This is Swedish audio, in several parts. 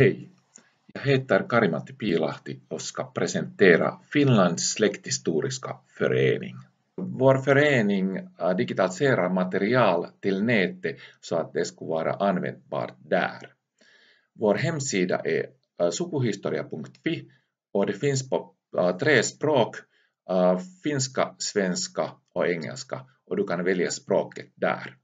Hej! Jag heter Karimatti Piilahti och ska presentera Finlands släkthistoriska förening. Vår förening äh, digitaliserar material till nätet så att det ska vara användbart där. Vår hemsida är äh, sukuhistoria.fi och det finns på äh, tre språk, finska, svenska och engelska och du kan välja språket där.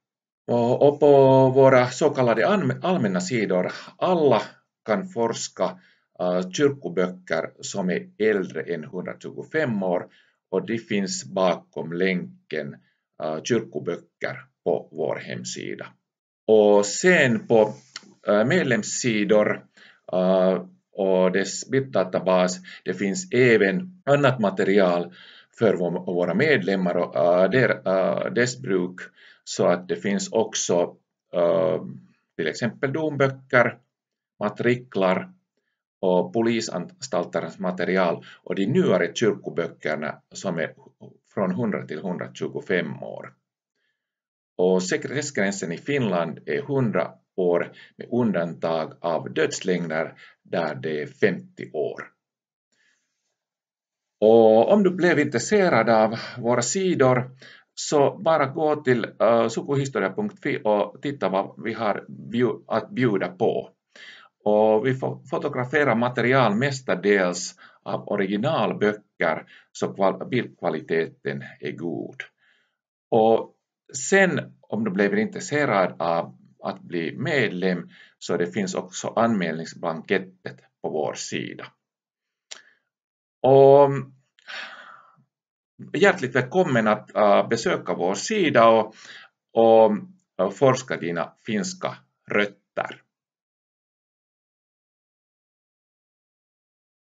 Och på våra så kallade allmänna sidor, alla kan forska eh, kyrkoböcker som är äldre än 125 år och det finns bakom länken eh, kyrkoböcker på vår hemsida. Och sen på eh, medlemssidor och dess bitdatabas, det finns även annat material för våra medlemmar och dess bruk så att det finns också till exempel domböcker matriklar och polisanstalternas material och de nyare kyrkoböckerna som är från 100 till 125 år. Och sekretessgränsen i Finland är 100 år med undantag av dödslängder där det är 50 år. Och om du blev intresserad av våra sidor så bara gå till äh, uh, sukuhistoria.fi och titta vad vi har att bjuda på och vi fotograferar material mestadels av originalböcker så bildkvaliteten är god. Och sen om du blev intresserad av att bli medlem så det finns också anmälningsblanketten på vår sida. Och hjärtligt välkommen att äh, besöka vår sida och, och äh, forska dina finska rötter.